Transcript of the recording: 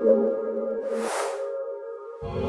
Thank you